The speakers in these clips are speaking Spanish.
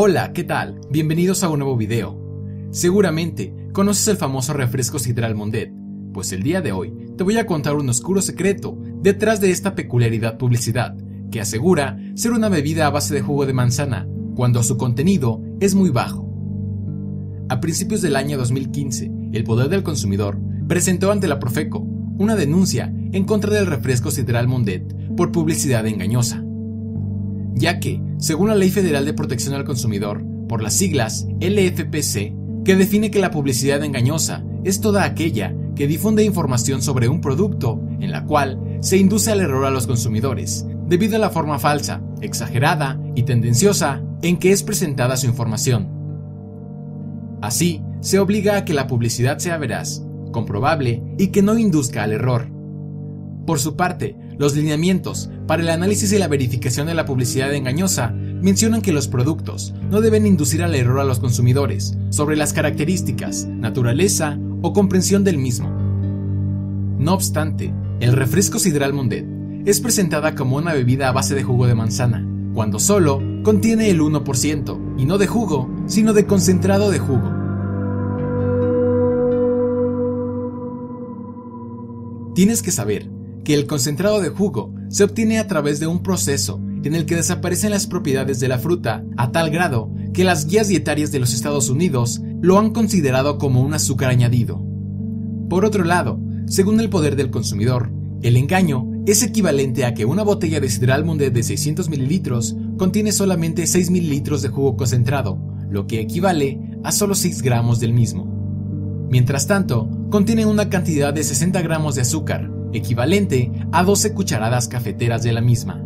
Hola, ¿qué tal? Bienvenidos a un nuevo video. Seguramente conoces el famoso refresco Sidral Mondet, pues el día de hoy te voy a contar un oscuro secreto detrás de esta peculiaridad publicidad, que asegura ser una bebida a base de jugo de manzana, cuando su contenido es muy bajo. A principios del año 2015, el Poder del Consumidor presentó ante la Profeco una denuncia en contra del refresco Sidral Mondet por publicidad engañosa, ya que, según la Ley Federal de Protección al Consumidor, por las siglas LFPC, que define que la publicidad engañosa es toda aquella que difunde información sobre un producto en la cual se induce al error a los consumidores, debido a la forma falsa, exagerada y tendenciosa en que es presentada su información. Así, se obliga a que la publicidad sea veraz, comprobable y que no induzca al error. Por su parte, los lineamientos para el análisis y la verificación de la publicidad engañosa mencionan que los productos no deben inducir al error a los consumidores sobre las características, naturaleza o comprensión del mismo. No obstante, el refresco Sidral Mondet es presentada como una bebida a base de jugo de manzana, cuando solo contiene el 1% y no de jugo, sino de concentrado de jugo. Tienes que saber que el concentrado de jugo se obtiene a través de un proceso en el que desaparecen las propiedades de la fruta a tal grado que las guías dietarias de los Estados Unidos lo han considerado como un azúcar añadido. Por otro lado, según el poder del consumidor, el engaño es equivalente a que una botella de sidral de 600 mililitros contiene solamente 6 mililitros de jugo concentrado, lo que equivale a solo 6 gramos del mismo. Mientras tanto, contiene una cantidad de 60 gramos de azúcar, equivalente a 12 cucharadas cafeteras de la misma.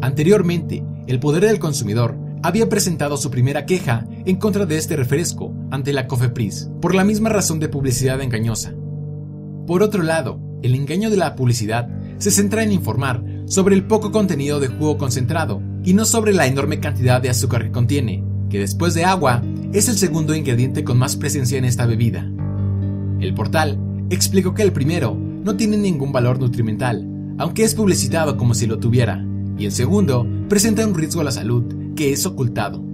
Anteriormente, el Poder del Consumidor había presentado su primera queja en contra de este refresco ante la COFEPRIS, por la misma razón de publicidad engañosa. Por otro lado, el engaño de la publicidad se centra en informar sobre el poco contenido de jugo concentrado y no sobre la enorme cantidad de azúcar que contiene, que después de agua es el segundo ingrediente con más presencia en esta bebida. El portal explicó que el primero no tiene ningún valor nutrimental, aunque es publicitado como si lo tuviera, y el segundo presenta un riesgo a la salud que es ocultado.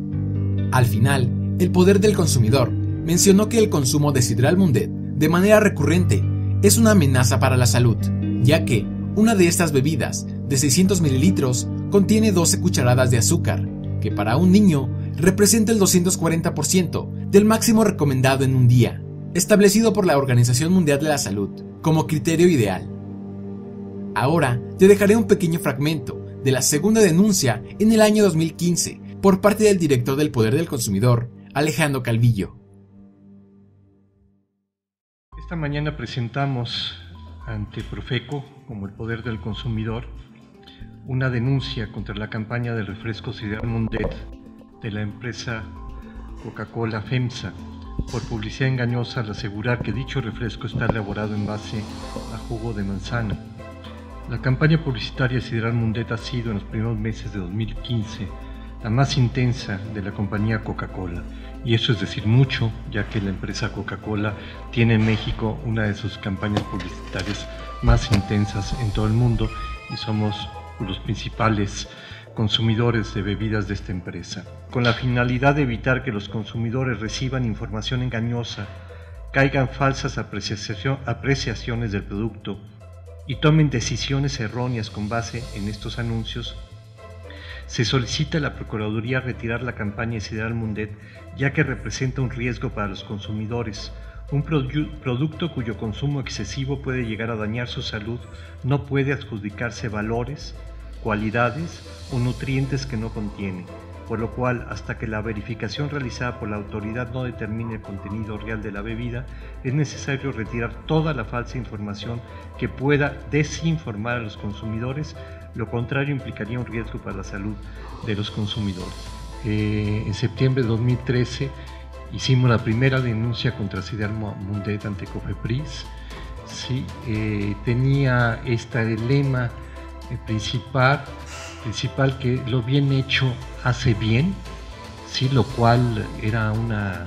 Al final, el poder del consumidor mencionó que el consumo de Sidral Mundet de manera recurrente es una amenaza para la salud, ya que una de estas bebidas de 600 mililitros contiene 12 cucharadas de azúcar, que para un niño representa el 240% del máximo recomendado en un día, establecido por la Organización Mundial de la Salud como criterio ideal. Ahora te dejaré un pequeño fragmento de la segunda denuncia en el año 2015 por parte del director del Poder del Consumidor, Alejandro Calvillo. Esta mañana presentamos ante Profeco, como el Poder del Consumidor, una denuncia contra la campaña del refresco Sidral Mundet de la empresa Coca-Cola FEMSA por publicidad engañosa al asegurar que dicho refresco está elaborado en base a jugo de manzana la campaña publicitaria Sidral Mundet ha sido en los primeros meses de 2015 la más intensa de la compañía Coca-Cola. Y eso es decir mucho, ya que la empresa Coca-Cola tiene en México una de sus campañas publicitarias más intensas en todo el mundo y somos los principales consumidores de bebidas de esta empresa. Con la finalidad de evitar que los consumidores reciban información engañosa, caigan falsas apreciaciones del producto, y tomen decisiones erróneas con base en estos anuncios, se solicita a la Procuraduría retirar la campaña Sidral Mundet ya que representa un riesgo para los consumidores. Un producto cuyo consumo excesivo puede llegar a dañar su salud no puede adjudicarse valores, cualidades o nutrientes que no contiene por lo cual hasta que la verificación realizada por la autoridad no determine el contenido real de la bebida, es necesario retirar toda la falsa información que pueda desinformar a los consumidores, lo contrario implicaría un riesgo para la salud de los consumidores. Eh, en septiembre de 2013 hicimos la primera denuncia contra Sidar Mundet ante Cofepris. Sí, eh, tenía este lema eh, principal principal que lo bien hecho hace bien, ¿sí? lo cual era una,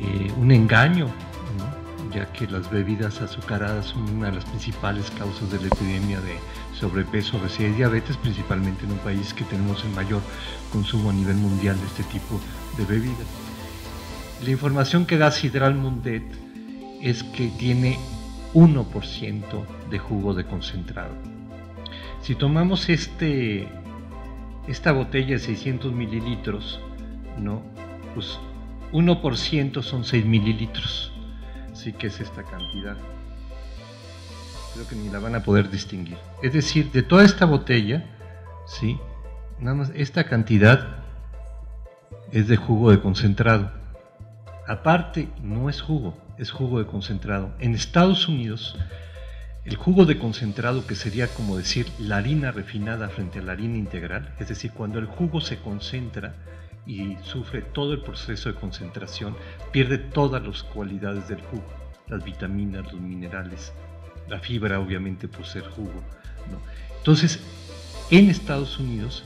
eh, un engaño, ya que las bebidas azucaradas son una de las principales causas de la epidemia de sobrepeso, obesidad y diabetes, principalmente en un país que tenemos el mayor consumo a nivel mundial de este tipo de bebidas. La información que da Sidral Mundet es que tiene 1% de jugo de concentrado. Si tomamos este, esta botella de 600 mililitros, ¿no? pues 1% son 6 mililitros. Así que es esta cantidad. Creo que ni la van a poder distinguir. Es decir, de toda esta botella, ¿sí? nada más esta cantidad es de jugo de concentrado. Aparte, no es jugo, es jugo de concentrado. En Estados Unidos, el jugo de concentrado, que sería como decir la harina refinada frente a la harina integral, es decir, cuando el jugo se concentra y sufre todo el proceso de concentración, pierde todas las cualidades del jugo, las vitaminas, los minerales, la fibra obviamente por ser jugo. Entonces, en Estados Unidos,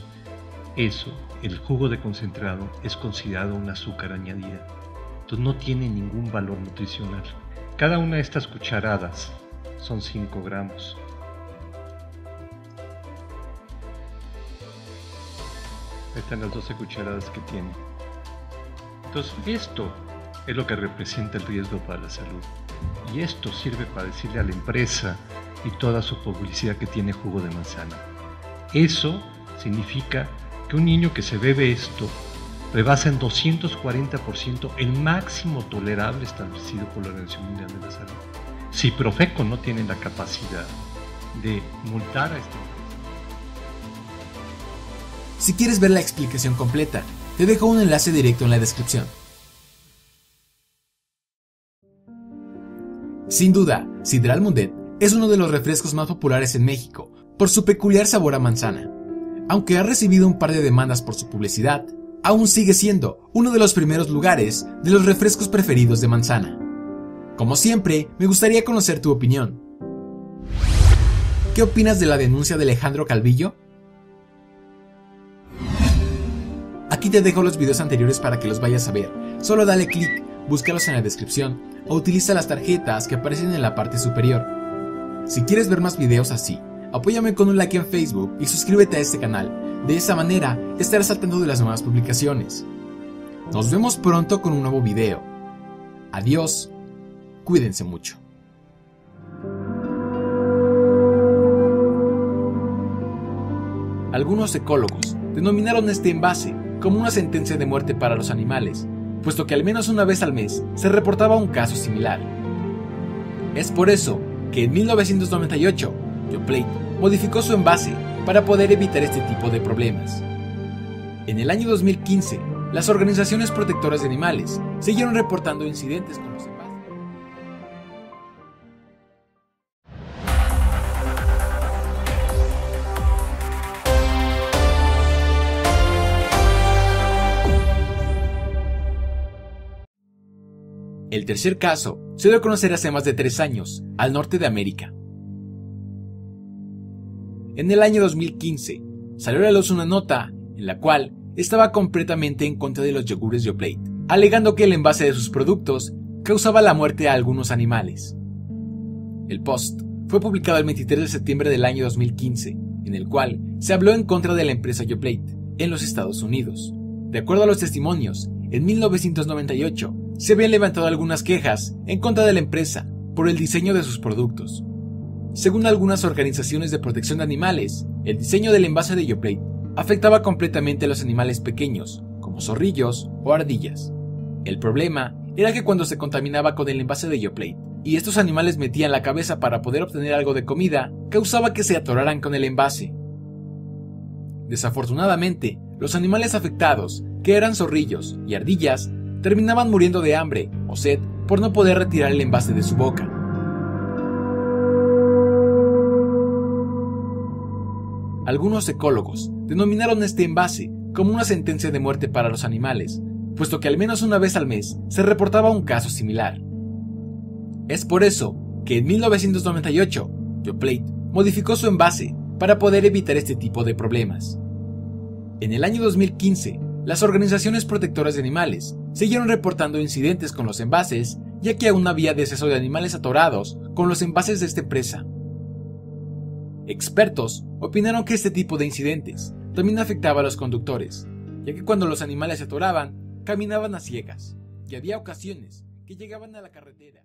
eso, el jugo de concentrado, es considerado un azúcar añadida no tiene ningún valor nutricional. Cada una de estas cucharadas son 5 gramos. están las 12 cucharadas que tiene. Entonces esto es lo que representa el riesgo para la salud. Y esto sirve para decirle a la empresa y toda su publicidad que tiene jugo de manzana. Eso significa que un niño que se bebe esto rebasa en 240% el máximo tolerable establecido por la Organización Mundial de la Salud. Si Profeco no tiene la capacidad de multar a esta. Si quieres ver la explicación completa, te dejo un enlace directo en la descripción. Sin duda, Sidral Mundet es uno de los refrescos más populares en México por su peculiar sabor a manzana. Aunque ha recibido un par de demandas por su publicidad, aún sigue siendo uno de los primeros lugares de los refrescos preferidos de manzana. Como siempre, me gustaría conocer tu opinión. ¿Qué opinas de la denuncia de Alejandro Calvillo? Aquí te dejo los videos anteriores para que los vayas a ver. Solo dale clic, búscalos en la descripción o utiliza las tarjetas que aparecen en la parte superior. Si quieres ver más videos así, apóyame con un like en Facebook y suscríbete a este canal de esa manera estarás al tanto de las nuevas publicaciones. Nos vemos pronto con un nuevo video. Adiós, cuídense mucho. Algunos ecólogos denominaron este envase como una sentencia de muerte para los animales, puesto que al menos una vez al mes se reportaba un caso similar. Es por eso que en 1998, Yoplait modificó su envase para poder evitar este tipo de problemas. En el año 2015, las organizaciones protectoras de animales siguieron reportando incidentes con los El tercer caso se dio a conocer hace más de tres años, al norte de América. En el año 2015 salió a la luz una nota en la cual estaba completamente en contra de los yogures Yoplait, alegando que el envase de sus productos causaba la muerte a algunos animales. El post fue publicado el 23 de septiembre del año 2015, en el cual se habló en contra de la empresa Yoplait en los Estados Unidos. De acuerdo a los testimonios, en 1998 se habían levantado algunas quejas en contra de la empresa por el diseño de sus productos, según algunas organizaciones de protección de animales, el diseño del envase de Yoplait afectaba completamente a los animales pequeños, como zorrillos o ardillas. El problema era que cuando se contaminaba con el envase de Yoplait y estos animales metían la cabeza para poder obtener algo de comida, causaba que se atoraran con el envase. Desafortunadamente, los animales afectados, que eran zorrillos y ardillas, terminaban muriendo de hambre o sed por no poder retirar el envase de su boca. Algunos ecólogos denominaron este envase como una sentencia de muerte para los animales, puesto que al menos una vez al mes se reportaba un caso similar. Es por eso que en 1998, Yoplait modificó su envase para poder evitar este tipo de problemas. En el año 2015, las organizaciones protectoras de animales siguieron reportando incidentes con los envases ya que aún había deceso de animales atorados con los envases de esta empresa. Expertos opinaron que este tipo de incidentes también afectaba a los conductores, ya que cuando los animales se atoraban, caminaban a ciegas, y había ocasiones que llegaban a la carretera